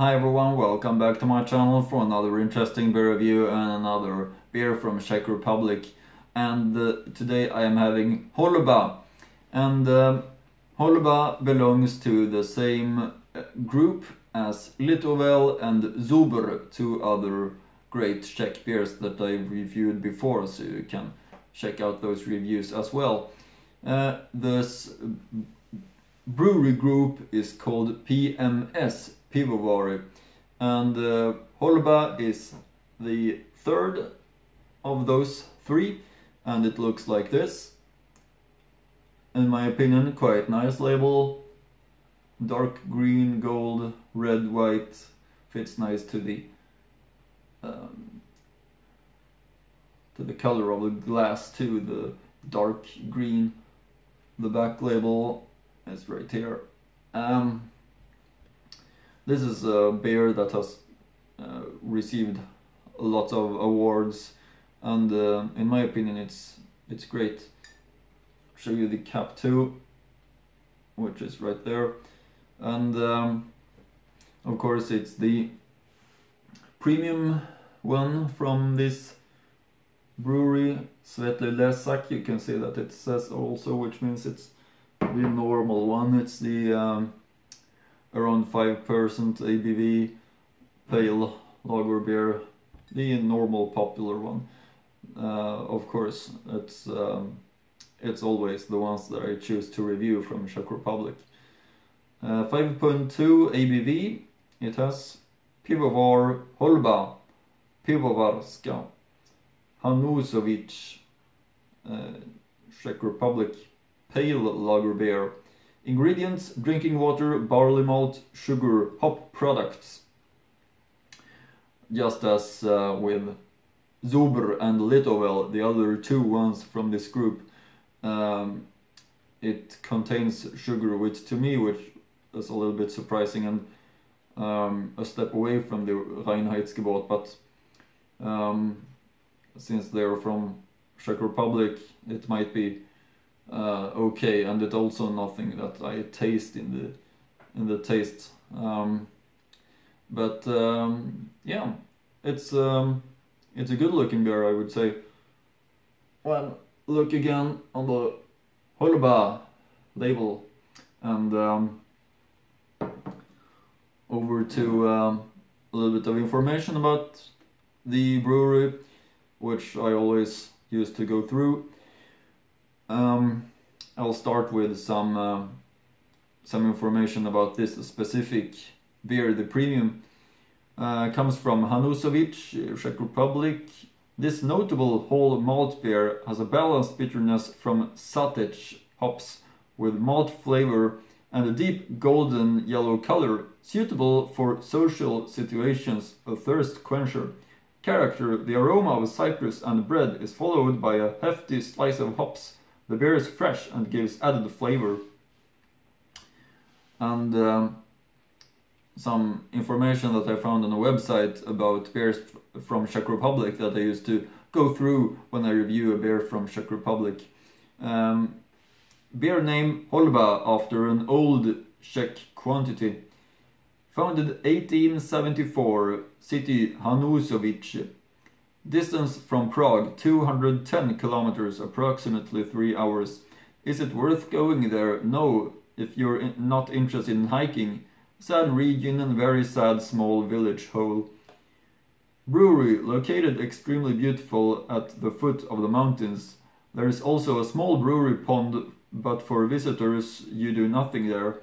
Hi everyone, welcome back to my channel for another interesting beer review and another beer from Czech Republic. And uh, today I am having Holba. And uh, Holba belongs to the same uh, group as Litovel and Zubr, two other great Czech beers that I've reviewed before, so you can check out those reviews as well. Uh, this brewery group is called PMS, Pivovari, and uh, Holba is the third of those three, and it looks like this. In my opinion, quite nice label, dark green, gold, red, white, fits nice to the um, to the color of the glass too, the dark green. The back label is right here. Um, this is a beer that has uh, received a lot of awards and uh, in my opinion it's it's great. show you the cap too, which is right there. And um, of course it's the premium one from this brewery, Svetli Lesak. You can see that it says also, which means it's the normal one. It's the um, around 5% ABV pale lager beer, the normal popular one. Uh, of course, it's um, it's always the ones that I choose to review from Czech Republic. Uh, 5.2 ABV, it has Pivovar Holba, Pivovarska, Hanusovic, uh, Czech Republic, Pale Lager Beer. Ingredients, drinking water, barley malt, sugar, hop products. Just as uh, with Zubr and Litovel, the other two ones from this group, um, it contains sugar, which to me, which is a little bit surprising and um, a step away from the Reinheitsgebot, but um, since they're from Czech Republic, it might be uh, okay, and it's also nothing that I taste in the in the taste. Um, but um, yeah, it's um, it's a good looking beer, I would say. Well, look again on the Holba label, and um, over to um, a little bit of information about the brewery, which I always used to go through. Um, I'll start with some uh, some information about this specific beer, the premium. Uh, comes from Hanusovic, Czech Republic. This notable whole malt beer has a balanced bitterness from Žatec hops with malt flavor and a deep golden yellow color, suitable for social situations, a thirst quencher. Character, the aroma of cypress and bread is followed by a hefty slice of hops. The beer is fresh and gives added flavor. And um, some information that I found on a website about beers from Czech Republic that I used to go through when I review a beer from Czech Republic. Um, beer name Holba after an old Czech quantity. Founded 1874, city Hanusovice. Distance from Prague 210 kilometers, approximately 3 hours. Is it worth going there? No, if you're in not interested in hiking. Sad region and very sad small village hole. Brewery, located extremely beautiful at the foot of the mountains. There is also a small brewery pond, but for visitors you do nothing there.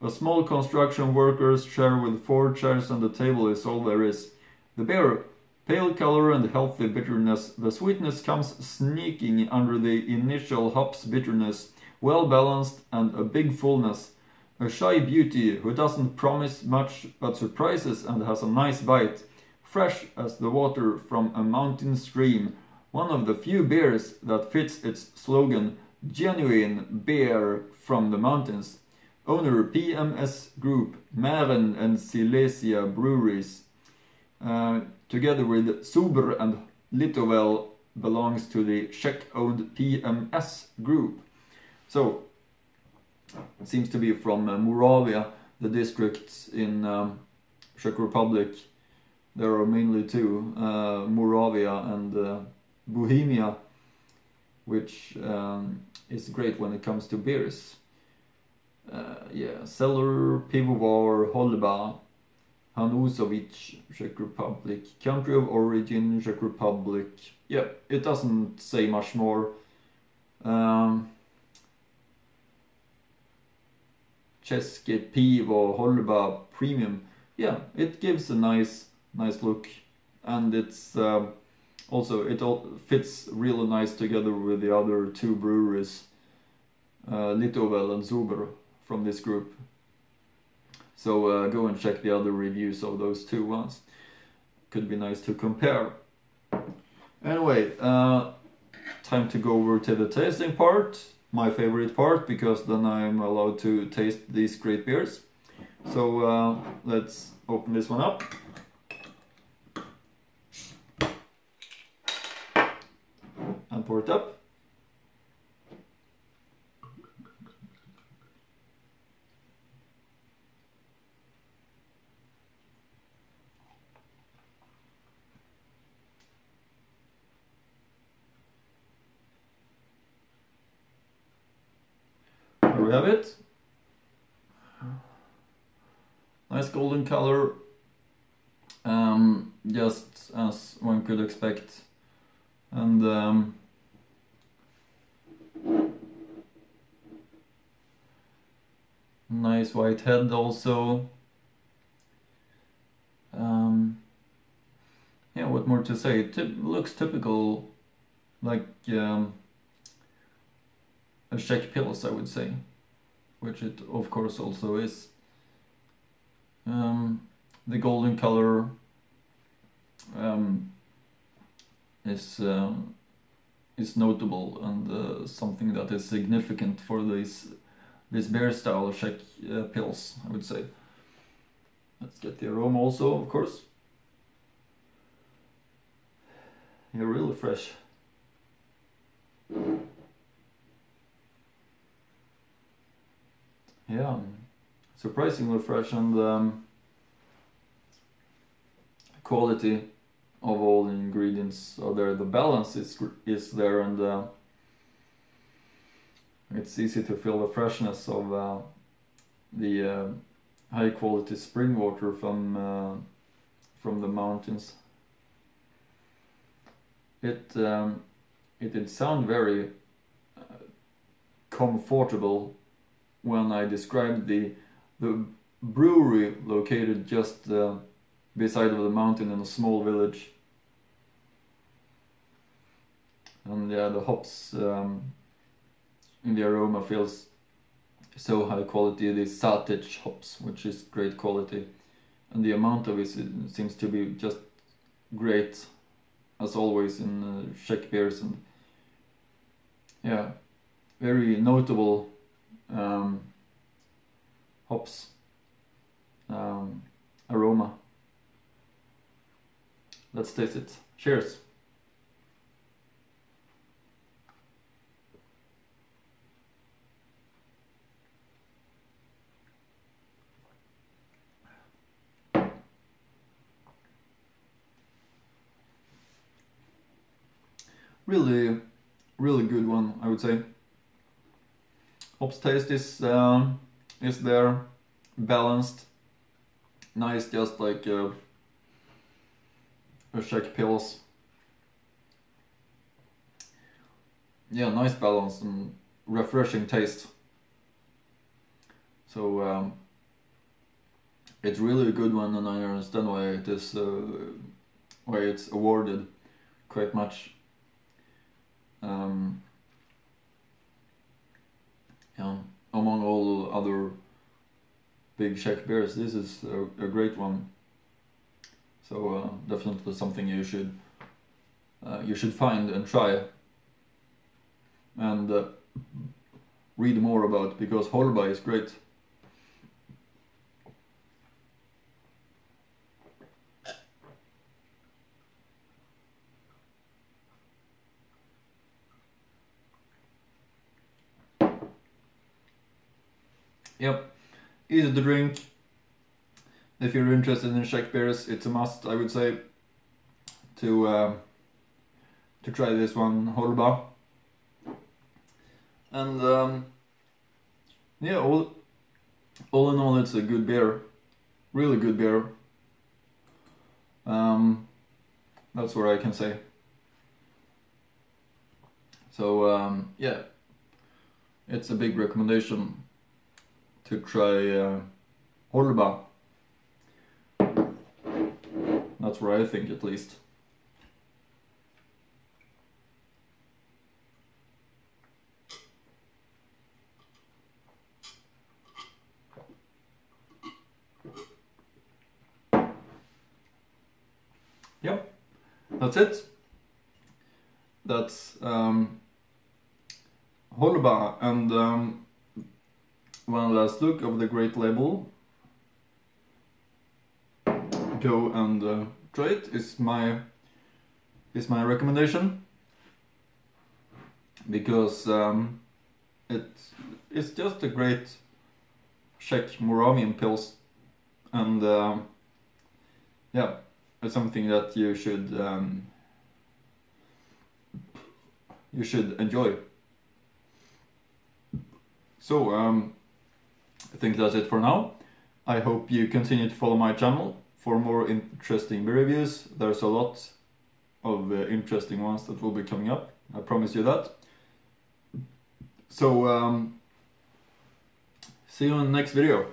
A small construction workers chair with four chairs and a table is all there is. The beer, pale color and healthy bitterness, the sweetness comes sneaking under the initial hops bitterness, well balanced and a big fullness. A shy beauty who doesn't promise much but surprises and has a nice bite. Fresh as the water from a mountain stream. One of the few beers that fits its slogan, genuine beer from the mountains. Owner PMS Group, Mähren and Silesia Breweries. Uh, together with Zubr and Litovel belongs to the Czech-owned PMS Group. So, it seems to be from uh, Moravia, the districts in um, Czech Republic, there are mainly two, uh, Moravia and uh, Bohemia, which um, is great when it comes to beers. Uh, yeah, Cellar, Pivovar, Holba, Hanusovic, Czech Republic, country of origin, Czech Republic. Yeah, it doesn't say much more. Um, České Pivo, Holba, Premium. Yeah, it gives a nice, nice look, and it's uh, also it all fits really nice together with the other two breweries, uh, Litovel and Zubr from this group. So uh, go and check the other reviews of those two ones. Could be nice to compare. Anyway, uh, time to go over to the tasting part. My favorite part because then I'm allowed to taste these great beers. So uh, let's open this one up. And pour it up. There we have it. Nice golden color. Um, just as one could expect. And um, nice white head also. Um, yeah, what more to say? It looks typical, like um, a Czech Pils, I would say, which it of course also is. Um, the golden color um, is um, is notable and uh, something that is significant for this this beer style Czech uh, Pils, I would say. Let's get the aroma also, of course. You're really fresh. Yeah, surprisingly fresh and um, quality of all the ingredients are there. The balance is is there, and uh, it's easy to feel the freshness of uh, the uh, high quality spring water from uh, from the mountains. It um, it did sound very uh, comfortable when I described the the brewery located just uh, beside of the mountain in a small village. And yeah, the hops um, in the aroma feels so high quality. The Žatec hops, which is great quality, and the amount of it seems to be just great, as always in uh, Czech beers and yeah, very notable um, hops um, aroma. Let's taste it. Cheers. Really, really good one, I would say. Hops taste is um, is there, balanced, nice, just like uh, a Czech Pils. Yeah, nice balance and refreshing taste. So um, it's really a good one, and I understand why it is uh, why it's awarded quite much. Um, yeah, among all other big Czech beers, this is a, a great one. So uh, definitely something you should uh, you should find and try and uh, read more about because Holba is great. Yep, easy to drink, if you're interested in beers, it's a must, I would say, to uh, to try this one, Holba. And um, yeah, all all in all, it's a good beer, really good beer. Um, that's what I can say. So um, yeah, it's a big recommendation to try uh, Holba. That's what I think at least. Yep, that's it. That's um, Holba and um, one last look of the great label. Go and uh, try it. Is my is my recommendation. Because um, it it's just a great Czech Moravian pills. And uh, yeah it's something that you should um, you should enjoy. So um, I think that's it for now I hope you continue to follow my channel for more interesting reviews. There's a lot of uh, interesting ones that will be coming up. I promise you that. So, um, see you in the next video.